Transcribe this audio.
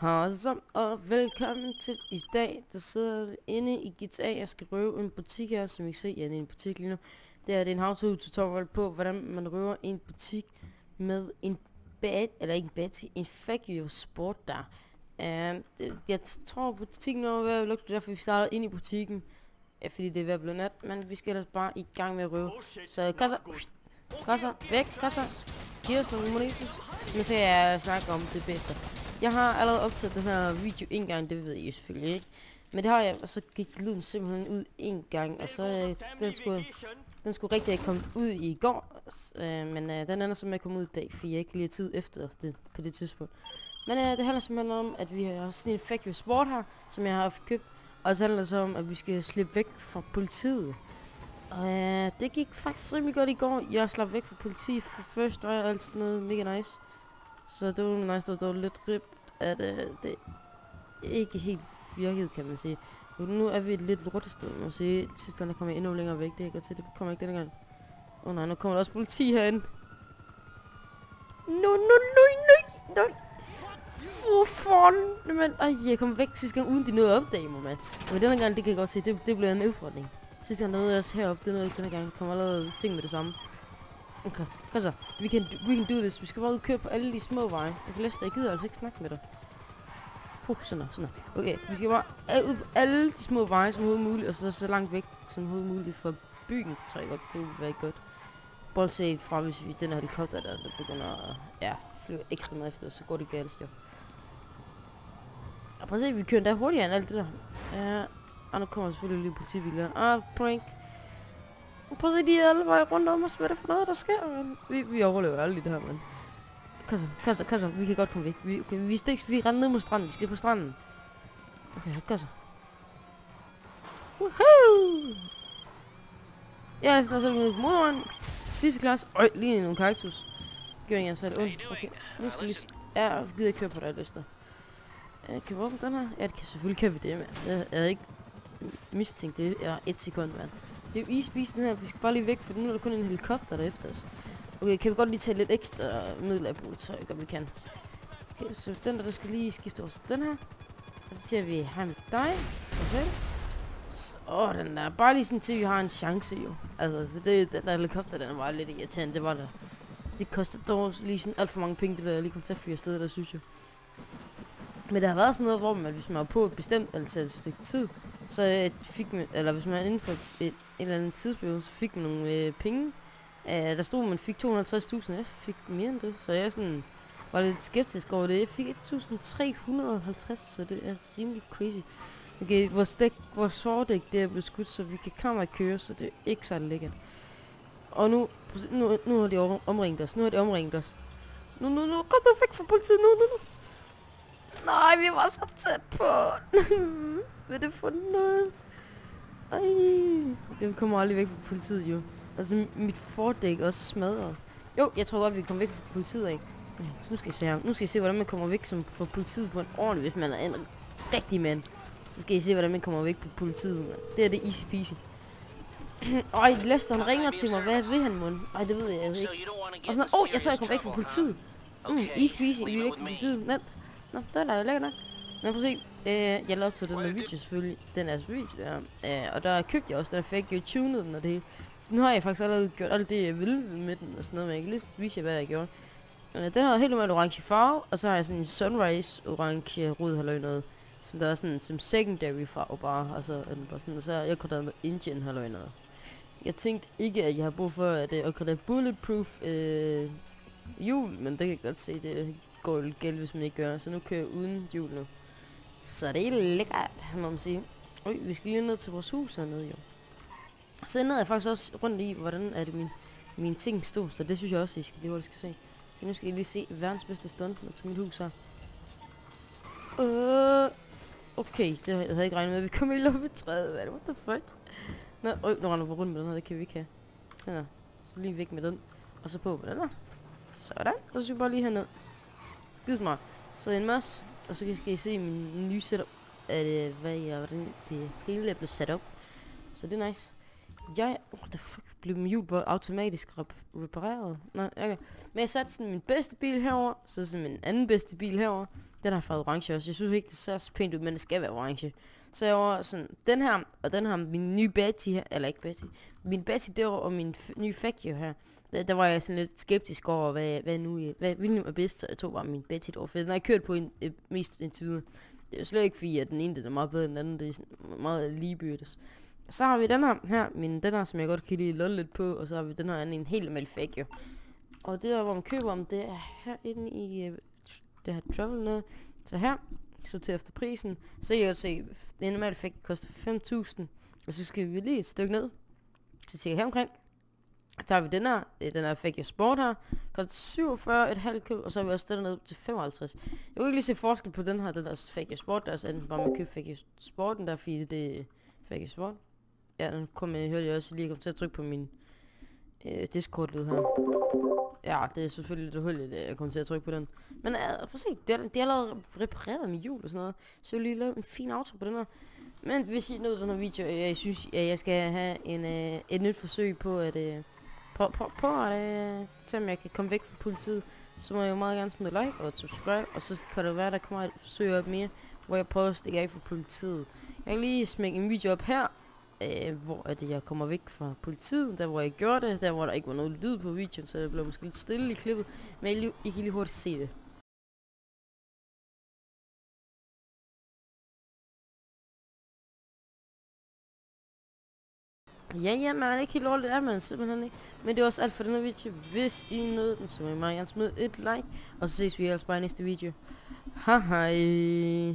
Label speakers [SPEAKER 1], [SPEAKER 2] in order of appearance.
[SPEAKER 1] Hej så, og velkommen til i dag, der sidder vi inde i GTA, jeg skal røve en butik her, som I kan se, ja, det er en butik lige nu. Det er, det er en how-to tutorial på, hvordan man røver en butik med en bad, eller ikke en Betty, en Factory Sport der. Uh, det, jeg tror butikken er ved at lukke, det er derfor vi starter ind i butikken. Ja, fordi det er ved at blive nat, men vi skal ellers bare i gang med at røve. Så kasser, kasser, væk, kasser, giv os nogle monetis. Nu skal jeg snakke om det bedste. Jeg har allerede optaget den her video en gang, det ved I selvfølgelig ikke. Men det har jeg, og så gik lyden simpelthen ud en gang, og så øh, den skulle, den skulle rigtig have kommet ud i går. Øh, men øh, den ender så med at komme ud i dag, for jeg ikke lige tid efter det på det tidspunkt. Men øh, det handler simpelthen om, at vi har sådan en Factory Sport her, som jeg har haft købt. Og så handler det så om, at vi skal slippe væk fra politiet. Og øh, det gik faktisk rimelig godt i går. Jeg slap væk fra politiet for første og alt sådan noget mega nice. Så det var nice, det var lidt ribt, at øh, det ikke helt virkede, kan man sige. Nu, nu er vi et lidt lortested, man sige. Sidste gang der kommer jeg endnu længere væk, det er godt til, det kommer ikke denne gang. Åh oh, nej, nu kommer der også politi herinde. No, no, no, no, no. For fanden. Men, ej, jeg kom væk sidste gang, uden de nåede at opdage mig, mand. Men denne gang, det kan jeg godt se, det, det bliver en udfordring. Sidste gang, der nåede jeg også heroppe, det nåede jeg ikke denne gang. Der kommer allerede ting med det samme. Okay, kom så. We can, we can do this. Vi skal bare ud og køre på alle de små veje. Jeg kan læse dig. Jeg gider altså ikke snakke med dig. Uh, sådan der, sådan noget. Okay, vi skal bare ud på alle de små veje som overhovedet muligt, og så så langt væk som overhovedet muligt fra byen, tror jeg godt, det vil være godt. Bortset fra, hvis vi den her helikopter der, der begynder at ja, flyve ekstra meget efter, så går det galt, jo. Og prøv at se, vi kører der hurtigere end alt det der. Ja, og nu kommer selvfølgelig lige politibiler. Ah, prank. Prøv at se de alle veje rundt om os, hvad er det for noget, der sker, man? Vi, vi overlever aldrig det her, men... Kom så, kom så, kom så, vi kan godt komme væk. Vi, okay, vi, stiks, vi render ned mod stranden, vi skal på stranden. Okay, kom så. Woohoo! Jeg er sådan så på motoren. Spiseklasse. Øj, lige nogle kaktus. Gør ikke selv ondt. Okay, nu skal vi... Ja, jeg gider køre på dig, Lester. Uh, kan vi åbne den her? Ja, det kan selvfølgelig kan vi det, mand. Jeg, jeg havde ikke mistænkt det. Jeg er et sekund, mand. Det er jo isbis den her. Vi skal bare lige væk, for nu er der kun en helikopter der efter os. Altså. Okay, kan vi godt lige tage lidt ekstra midler af tøj, om vi kan. Okay, så den der, der skal lige skifte over den her. Og så siger vi hej med dig. Okay. Sådan der. Bare lige sådan til, vi har en chance jo. Altså, det, den der helikopter, den var lidt irriterende. Det var der. Det koster dog lige sådan alt for mange penge, det der jeg lige kom til at fyre afsted, der synes jeg. Men der har været sådan noget, hvor man, hvis man var på et bestemt altså et stykke tid, så øh, fik man, eller hvis man inden for et eller andet tidsperiode, så fik man nogle øh, penge. Øh, der stod, at man fik 250.000, jeg fik mere end det, så jeg sådan var lidt skeptisk over det. Jeg fik 1.350, så det er rimelig crazy. Okay, vores dæk, vores sårdæk, det er blevet skudt, så vi kan klare at køre, så det er ikke så lækkert. Og nu, nu, nu har de omringet os, nu har de omringet os. Nu, nu, nu, kom nu væk fra politiet, nu, nu, nu. Nej, vi var så tæt på. Vil det få noget? Ej. Jeg kommer aldrig væk fra politiet, jo. Altså, mit fordæk også smadret. Jo, jeg tror godt, vi kommer væk fra politiet, ikke? Nu skal jeg se her. Nu skal jeg se, hvordan man kommer væk som fra politiet på en ordentlig, hvis man er en rigtig mand. Så skal I se, hvordan man kommer væk på politiet. Det er det easy peasy. Ej, Lester, han ringer til mig. Hvad vil han, mund? Ej, det ved jeg, jeg ved ikke. Og sådan, åh, oh, jeg tror, jeg kommer væk fra politiet. Mm, easy peasy, vi er væk fra politiet. Nå, det er da lækkert nok. Men prøv at se, øh, jeg lavede til den her video selvfølgelig, den er video der, øh, og der købte jeg også, der fik jeg tunet den og det Så nu har jeg faktisk allerede gjort alt det, jeg ville med den og sådan noget, men jeg kan lige vise jer, hvad jeg gjorde. Øh, den har helt normalt orange farve, og så har jeg sådan en sunrise orange rød halløj noget, som der er sådan som secondary farve bare, altså den bare sådan, og så har jeg kunnet med Indian halløj noget. Jeg tænkte ikke, at jeg har brug for at, at kunne bulletproof øh, hjul, men det kan jeg godt se, det går lidt galt, hvis man ikke gør. Så nu kører jeg uden hjul nu. Så det er lækkert, må man sige. Oj, vi skal lige ned til vores hus hernede, jo. Så ender jeg faktisk også rundt i, hvordan er det min, min ting stod. Så det synes jeg også, I skal, det var, I skal se. Så nu skal I lige se verdens bedste stunt til mit hus her. Øh, okay, det havde jeg ikke regnet med. Vi kommer i træet, hvad What the fuck? Nå, øh, nu render vi rundt med den her, det kan vi ikke have. Sådan her. Så lige væk med den. Og så på med den her. Sådan. Og så skal vi bare lige herned. Skide smart. Så en mos. Og så kan I se min nye setup. At, hvad jeg, hvordan det hele er blevet sat op. Så det er nice. Jeg, what the fuck, blev min hjul automatisk rep repareret? Nej, okay. Men jeg satte sådan min bedste bil herover, så sådan min anden bedste bil herover, Den har farvet orange også. Jeg synes ikke, det ser så pænt ud, men det skal være orange. Så jeg var sådan, den her, og den har min nye Betty her, eller ikke Betty, min Betty der og min nye Faccio her. Der, der, var jeg sådan lidt skeptisk over, hvad, hvad nu, øh, hvad, hvilken var bedst, så jeg tog bare min Betty derovre, for den har jeg kørt på en, øh, mest indtil videre. Det er slet ikke fordi, at den ene den er meget bedre end den anden, det er sådan meget ligebyrdes. Så har vi den her, her min, den her, som jeg godt kan lide lolle lidt på, og så har vi den her anden, en helt almindelig Faccio. Og det, hvor man køber om, det er herinde i øh, det her travel noget. Så her, så til efter prisen, så kan jeg se, den normalt fik koster 5.000. Og så skal vi lige et stykke ned til cirka her omkring. Så har vi den her, øh, den her fik sport her, koster 47,5 køb, og så har vi også den ned til 55. Jeg kunne ikke lige se forskel på den her, den der fake sport, der er så enten bare med køb fik sporten der, fordi det er jeg sport. Ja, den kom jeg, hørte jeg også lige, kom til at trykke på min øh, Discord-lyd her. Ja, det er selvfølgelig lidt uheldigt, at jeg kommer til at trykke på den. Men uh, prøv at se, det er, de er allerede repareret med hjul og sådan noget. Så jeg lige lave en fin outro på den her. Men hvis I nåede den her video, jeg synes, at jeg skal have en, uh, et nyt forsøg på at... Uh, prøv, prøv, prøv at uh, se om jeg kan komme væk fra politiet. Så må jeg jo meget gerne smide like og subscribe. Og så kan det være, der kommer et forsøg op mere, hvor jeg prøver at stikke af fra politiet. Jeg kan lige smække en video op her, øh, hvor at jeg kommer væk fra politiet, der hvor jeg gjorde det, der hvor der ikke var noget lyd på videoen, så det blev måske lidt stille i klippet, men I, I kan lige hurtigt se det. Ja, ja, man er ikke helt ordentligt, er man simpelthen ikke. Men det var også alt for denne video. Hvis I nød den, så vil I meget gerne smide et like. Og så ses vi ellers bare i næste video. Hej hej.